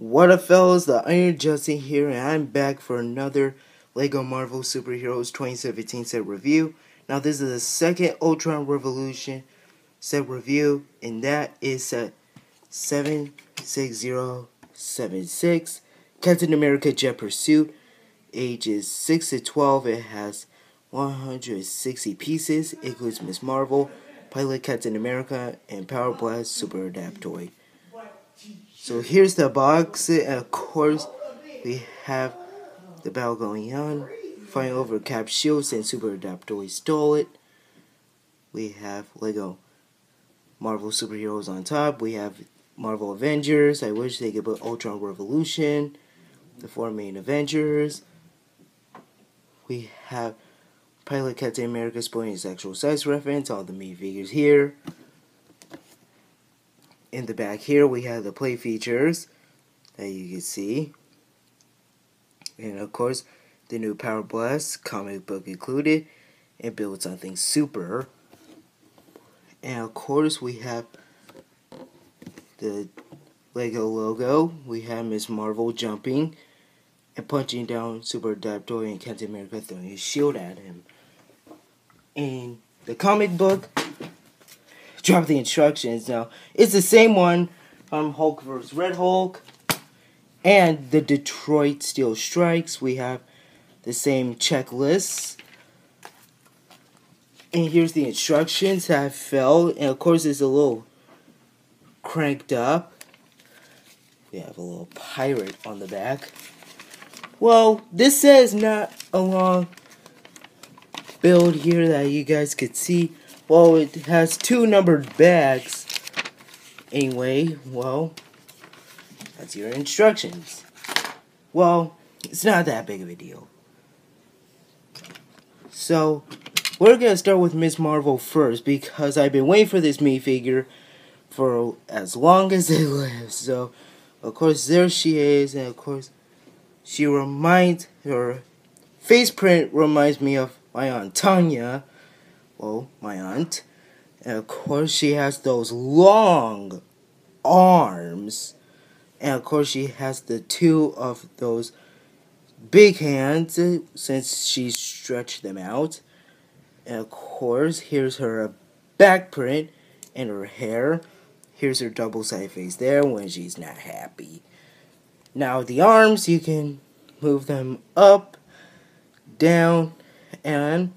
What up, fellas? The Iron Justin here, and I'm back for another LEGO Marvel Superheroes 2017 set review. Now, this is the second Ultron Revolution set review, and that is set 76076 Captain America Jet Pursuit. Ages 6 to 12, it has 160 pieces, includes Miss Marvel, Pilot Captain America, and Power Blast Super Adaptoid. So here's the box, and of course, we have the battle going on. Fighting over Cap Shields and Super Adaptoid stole it. We have Lego Marvel superheroes on top. We have Marvel Avengers. I wish they could put Ultron Revolution. The four main Avengers. We have Pilot Captain America spoiling his actual size reference. All the main figures here in the back here we have the play features that you can see. And of course the new Power Blast comic book included and build something super. And of course we have the Lego logo. We have Miss Marvel jumping and punching down Super Adaptoid and Captain America throwing his shield at him. In the comic book drop the instructions. Now, it's the same one from Hulk vs. Red Hulk and the Detroit Steel Strikes. We have the same checklist. And here's the instructions I fell. And of course, it's a little cranked up. We have a little pirate on the back. Well, this says not a long build here that you guys could see. Well, it has two numbered bags. Anyway, well, that's your instructions. Well, it's not that big of a deal. So, we're gonna start with Miss Marvel first because I've been waiting for this me figure for as long as it lives. So, of course, there she is, and of course, she reminds her face print reminds me of my aunt Tanya well, my aunt. And of course, she has those long arms. And of course, she has the two of those big hands uh, since she stretched them out. And of course, here's her back print and her hair. Here's her double side face there when she's not happy. Now, the arms, you can move them up, down, and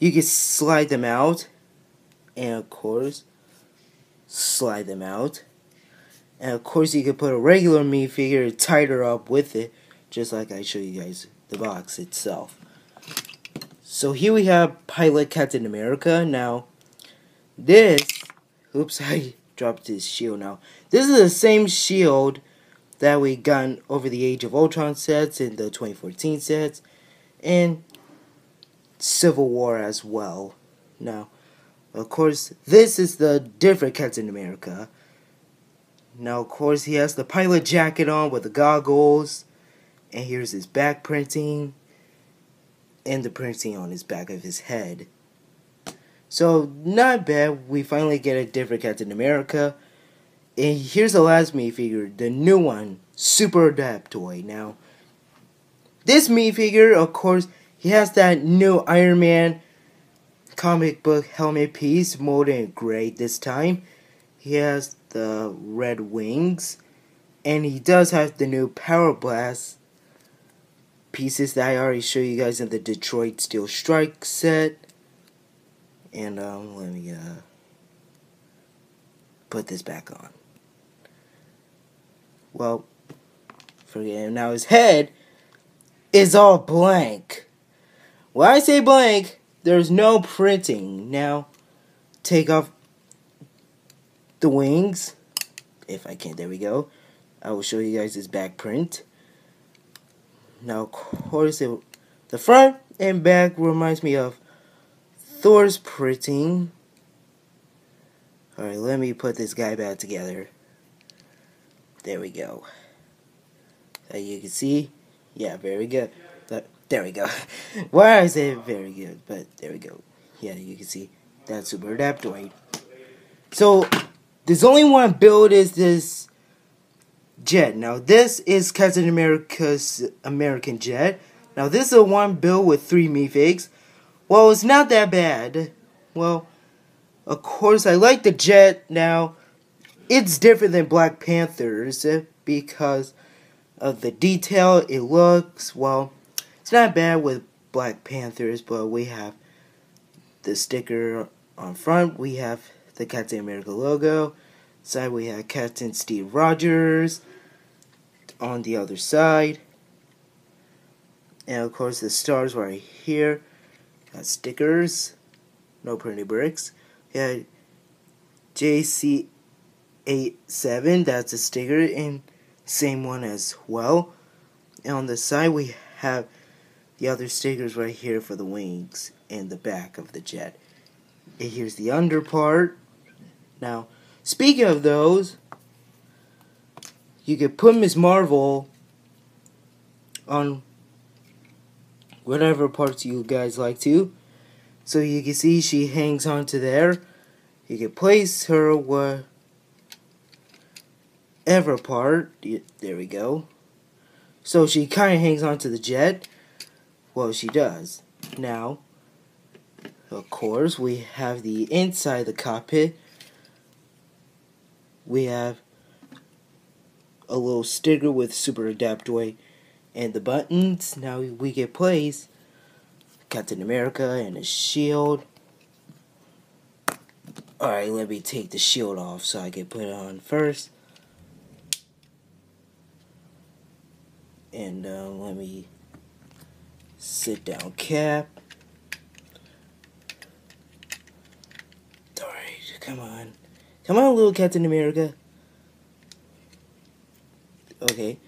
you can slide them out, and of course, slide them out. And of course, you can put a regular me figure tighter up with it, just like I show you guys the box itself. So here we have Pilot Captain America. Now, this, oops, I dropped his shield now. This is the same shield that we got over the Age of Ultron sets in the 2014 sets. And Civil War as well. Now, of course, this is the different Captain America. Now, of course, he has the pilot jacket on with the goggles. And here's his back printing. And the printing on his back of his head. So, not bad. We finally get a different Captain America. And here's the last me figure, the new one, Super Adaptoid. Now, this me figure, of course, he has that new Iron Man comic book helmet piece, molded gray this time. He has the red wings. And he does have the new Power Blast pieces that I already showed you guys in the Detroit Steel Strike set. And um, let me uh, put this back on. Well, forget him. Now his head is all blank. When I say blank, there's no printing. Now, take off the wings. If I can, there we go. I will show you guys this back print. Now, of course, it, the front and back reminds me of Thor's printing. Alright, let me put this guy back together. There we go. As you can see, yeah, very good. That, there we go. Why I say very good, but there we go. Yeah, you can see that super adaptoid. So, there's only one build is this jet. Now this is Captain America's American jet. Now this is a one build with three Meefigs. Well, it's not that bad. Well, of course I like the jet. Now, it's different than Black Panther's because of the detail it looks. Well, it's not bad with Black Panthers, but we have the sticker on front. We have the Captain America logo. Side we have Captain Steve Rogers. On the other side. And of course the stars right here. Got stickers. No pretty bricks. Yeah, JC87, that's a sticker, and same one as well. And on the side we have the other stickers right here for the wings and the back of the jet. And here's the under part. Now, speaking of those, you could put Ms. Marvel on whatever parts you guys like to. So you can see she hangs onto there. You can place her whatever part. There we go. So she kind of hangs onto the jet. Well, she does. Now, of course, we have the inside the cockpit. We have a little sticker with Super Adaptoid and the buttons. Now we get place Captain America and his shield. Alright, let me take the shield off so I can put it on first. And uh, let me sit down cap. Alright, come on. Come on, little Captain America. Okay.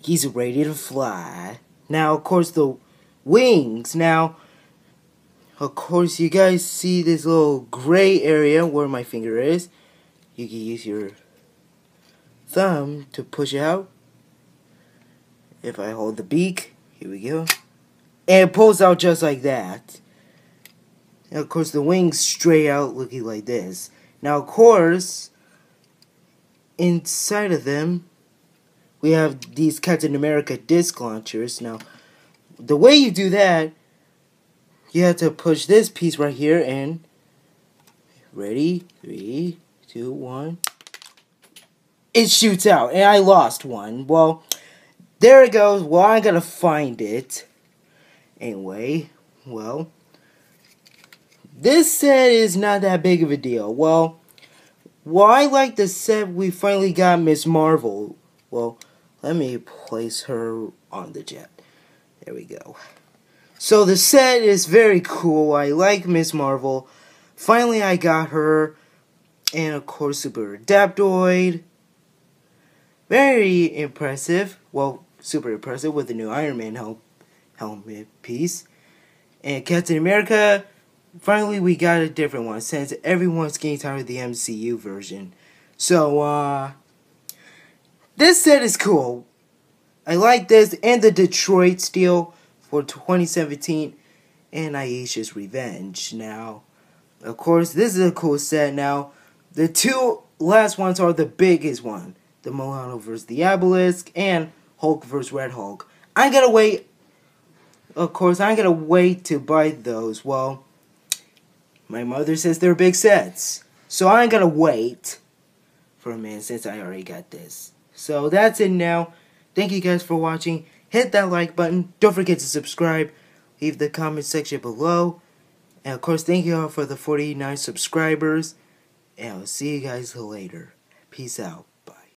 He's ready to fly. Now, of course, the wings. Now, of course, you guys see this little gray area where my finger is. You can use your thumb to push it out. If I hold the beak, here we go. And it pulls out just like that. And of course, the wings stray out looking like this. Now, of course, inside of them, we have these Captain America disc launchers. Now, the way you do that, you have to push this piece right here and ready, three, two, one. It shoots out, and I lost one. Well, there it goes. Well, I gotta find it. Anyway, well, this set is not that big of a deal. Well, well, I like the set we finally got Miss Marvel. Well, let me place her on the jet. There we go. So the set is very cool. I like Miss Marvel. Finally, I got her. And of course, Super Adaptoid. Very impressive. Well, super impressive with the new Iron Man hel helmet piece. And Captain America. Finally, we got a different one since everyone's getting tired of the MCU version. So, uh, this set is cool. I like this and the Detroit Steel for 2017 and Ayesha's Revenge. Now, of course, this is a cool set. Now, the two last ones are the biggest one. The Milano vs. the Abilisk and Hulk vs. Red Hulk. I gotta wait. Of course, I ain't going to wait to buy those. Well, my mother says they're big sets. So I ain't gonna wait for a minute since I already got this. So that's it now. Thank you guys for watching. Hit that like button. Don't forget to subscribe. Leave the comment section below. And of course, thank you all for the 49 subscribers. And I'll see you guys later. Peace out.